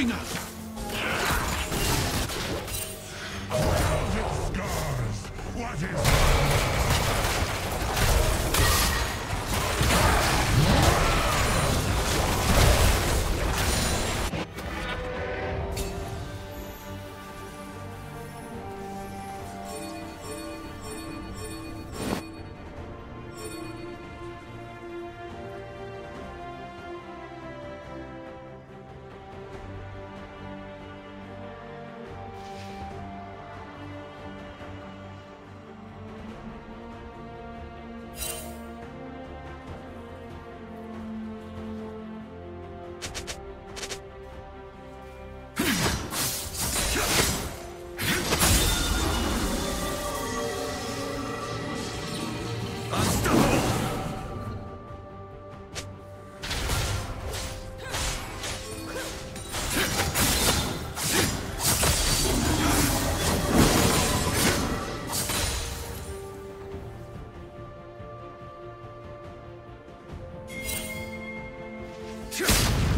Deathbringer! Scars! Sure.